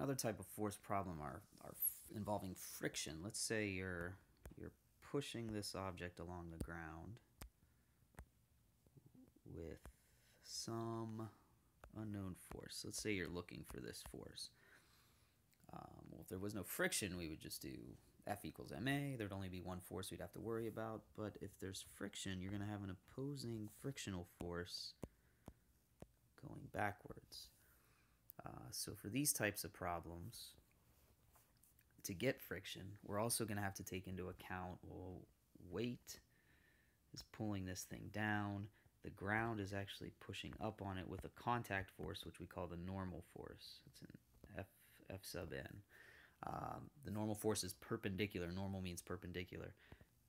Another type of force problem are, are involving friction. Let's say you're you're pushing this object along the ground with some unknown force. Let's say you're looking for this force. Um, well, if there was no friction, we would just do F equals ma. There'd only be one force we'd have to worry about. But if there's friction, you're going to have an opposing frictional force going backwards. Uh, so for these types of problems, to get friction, we're also going to have to take into account, well, weight is pulling this thing down. The ground is actually pushing up on it with a contact force, which we call the normal force. It's an F, F sub n. Um, the normal force is perpendicular. Normal means perpendicular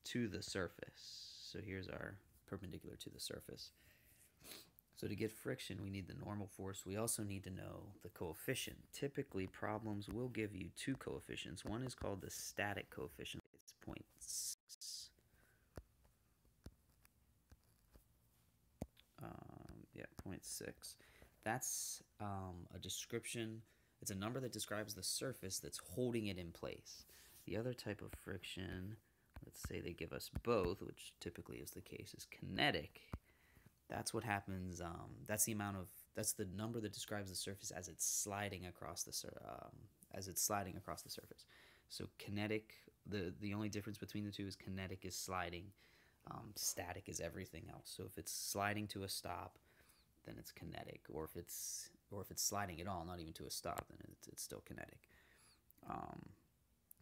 to the surface. So here's our perpendicular to the surface. So to get friction, we need the normal force. We also need to know the coefficient. Typically, problems will give you two coefficients. One is called the static coefficient. It's 0.6. Um, yeah, 0.6. That's um, a description. It's a number that describes the surface that's holding it in place. The other type of friction, let's say they give us both, which typically is the case, is kinetic that's what happens. Um, that's the amount of that's the number that describes the surface as it's sliding across the um, as it's sliding across the surface. So kinetic, the the only difference between the two is kinetic is sliding, um, static is everything else. So if it's sliding to a stop, then it's kinetic, or if it's or if it's sliding at all, not even to a stop, then it's, it's still kinetic. Um,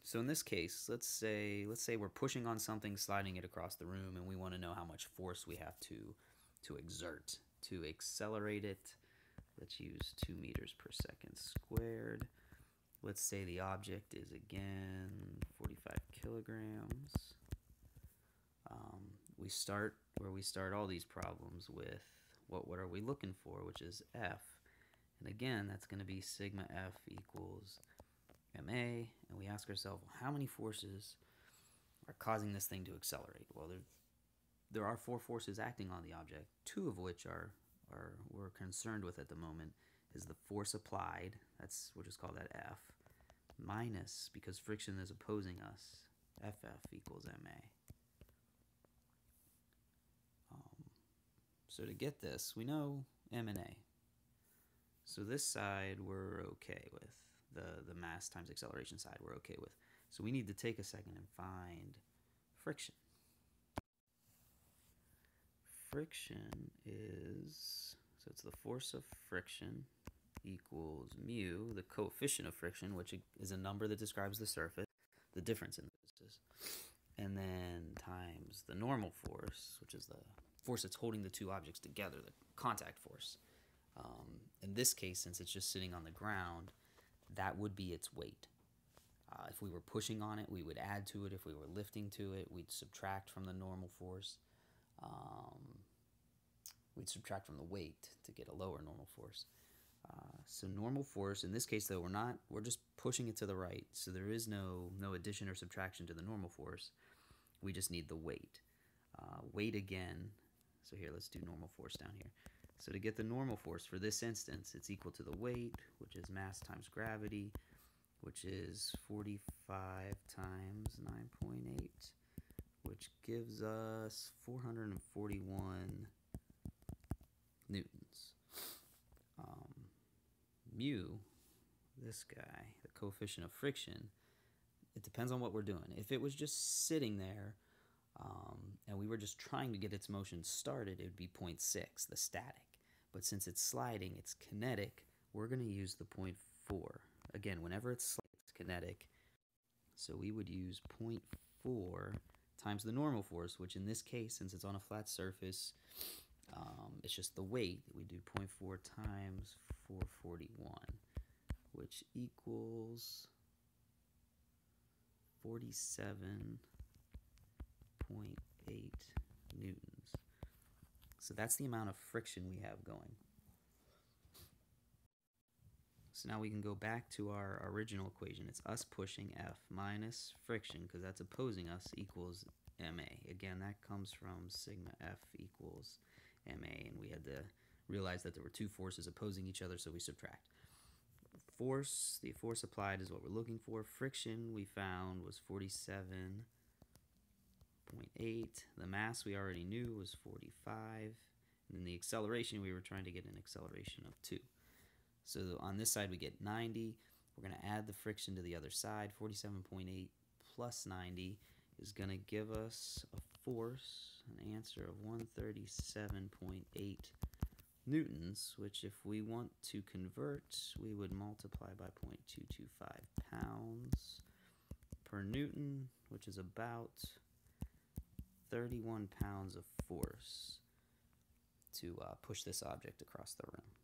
so in this case, let's say let's say we're pushing on something, sliding it across the room, and we want to know how much force we have to to exert. To accelerate it, let's use 2 meters per second squared. Let's say the object is again 45 kilograms. Um, we start where we start all these problems with what, what are we looking for, which is F. And again, that's going to be sigma F equals ma. And we ask ourselves, well, how many forces are causing this thing to accelerate? Well, there, there are four forces acting on the object, two of which are, are we're concerned with at the moment is the force applied, that's we'll just call that F, minus, because friction is opposing us, FF equals MA. Um, so to get this, we know M and A. So this side we're okay with. The, the mass times acceleration side we're okay with. So we need to take a second and find friction friction is, so it's the force of friction equals mu, the coefficient of friction, which is a number that describes the surface, the difference in distances, and then times the normal force, which is the force that's holding the two objects together, the contact force. Um, in this case, since it's just sitting on the ground, that would be its weight. Uh, if we were pushing on it, we would add to it. If we were lifting to it, we'd subtract from the normal force. Um, we'd subtract from the weight to get a lower normal force. Uh, so normal force, in this case though, we're not, we're just pushing it to the right. So there is no, no addition or subtraction to the normal force. We just need the weight. Uh, weight again, so here let's do normal force down here. So to get the normal force for this instance, it's equal to the weight, which is mass times gravity, which is 45 times 9.8 which gives us 441 newtons. Um, mu, this guy, the coefficient of friction, it depends on what we're doing. If it was just sitting there um, and we were just trying to get its motion started, it would be 0.6, the static. But since it's sliding, it's kinetic, we're going to use the 0.4. Again, whenever it's, it's kinetic, so we would use 0.4 times the normal force, which in this case, since it's on a flat surface, um, it's just the weight. that We do 0.4 times 441, which equals 47.8 newtons. So that's the amount of friction we have going. So now we can go back to our original equation. It's us pushing F minus friction, because that's opposing us, equals MA. Again, that comes from sigma F equals MA, and we had to realize that there were two forces opposing each other, so we subtract. force, the force applied is what we're looking for. Friction we found was 47.8. The mass we already knew was 45. And then the acceleration, we were trying to get an acceleration of 2. So on this side we get 90. We're going to add the friction to the other side. 47.8 plus 90 is going to give us a force, an answer of 137.8 newtons, which if we want to convert, we would multiply by 0.225 pounds per newton, which is about 31 pounds of force to uh, push this object across the room.